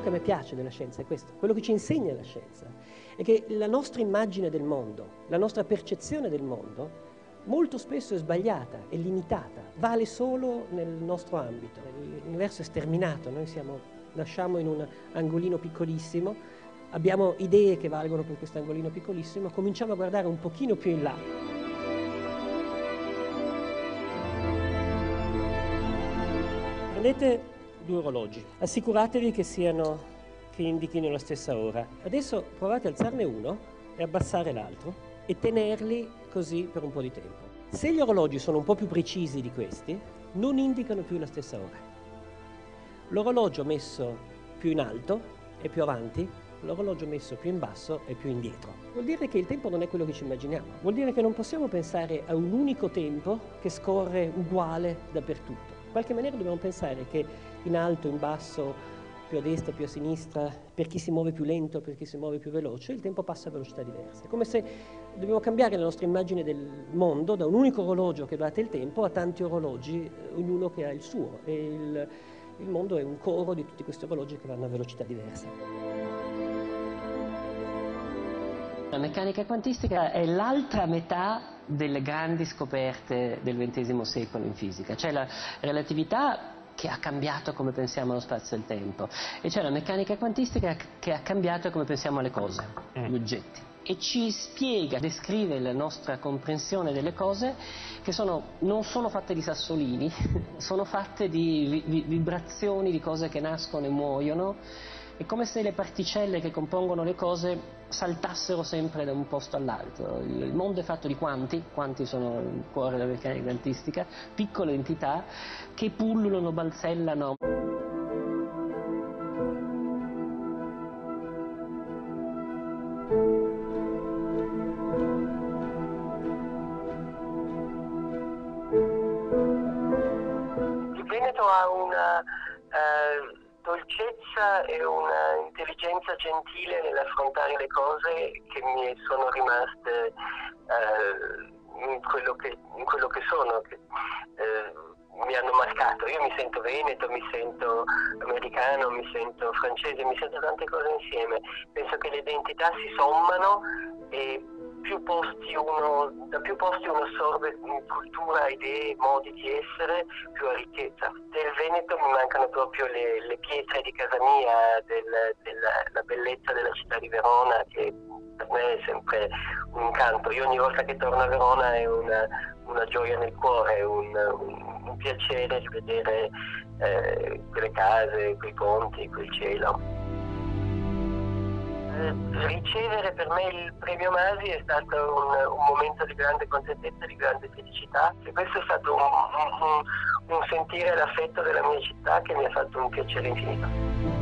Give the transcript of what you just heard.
quello che a me piace della scienza è questo, quello che ci insegna la scienza, è che la nostra immagine del mondo, la nostra percezione del mondo, molto spesso è sbagliata, è limitata, vale solo nel nostro ambito. L'universo è sterminato, noi siamo, nasciamo in un angolino piccolissimo, abbiamo idee che valgono per questo angolino piccolissimo, cominciamo a guardare un pochino più in là. Prendete due orologi, assicuratevi che siano che indichino la stessa ora. Adesso provate a alzarne uno e abbassare l'altro e tenerli così per un po' di tempo. Se gli orologi sono un po' più precisi di questi, non indicano più la stessa ora. L'orologio messo più in alto è più avanti, l'orologio messo più in basso è più indietro. Vuol dire che il tempo non è quello che ci immaginiamo, vuol dire che non possiamo pensare a un unico tempo che scorre uguale dappertutto. In qualche maniera dobbiamo pensare che in alto, in basso, più a destra, più a sinistra, per chi si muove più lento, per chi si muove più veloce, il tempo passa a velocità diverse. È come se dobbiamo cambiare la nostra immagine del mondo da un unico orologio che batte il tempo a tanti orologi, eh, ognuno che ha il suo. E il, il mondo è un coro di tutti questi orologi che vanno a velocità diverse. La meccanica quantistica è l'altra metà delle grandi scoperte del XX secolo in fisica, cioè la relatività che ha cambiato come pensiamo allo spazio e al tempo e c'è la meccanica quantistica che ha cambiato come pensiamo alle cose, mm. agli oggetti e ci spiega, descrive la nostra comprensione delle cose che sono, non sono fatte di sassolini, sono fatte di vibrazioni, di cose che nascono e muoiono è come se le particelle che compongono le cose saltassero sempre da un posto all'altro. Il mondo è fatto di quanti, quanti sono il cuore della meccanica quantistica, piccole entità che pullulano, balzellano. Il Veneto ha una eh, dolcezza e una intelligenza gentile nell'affrontare le cose che mi sono rimaste eh, in, quello che, in, quello che, sono, che eh, mi hanno marcato. Io mi sento veneto, mi sento americano, mi sento francese, mi sento tante cose insieme. Penso che le identità si sommano e più uno, da più posti uno assorbe cultura, idee, modi di essere, più ha ricchezza. Veneto mi mancano proprio le, le pietre di casa mia, del, della bellezza della città di Verona che per me è sempre un incanto. Io ogni volta che torno a Verona è una, una gioia nel cuore, un, un, un piacere rivedere eh, quelle case, quei ponti, quel cielo ricevere per me il premio Masi è stato un, un momento di grande contentezza, di grande felicità e questo è stato un, un, un sentire l'affetto della mia città che mi ha fatto un piacere infinito.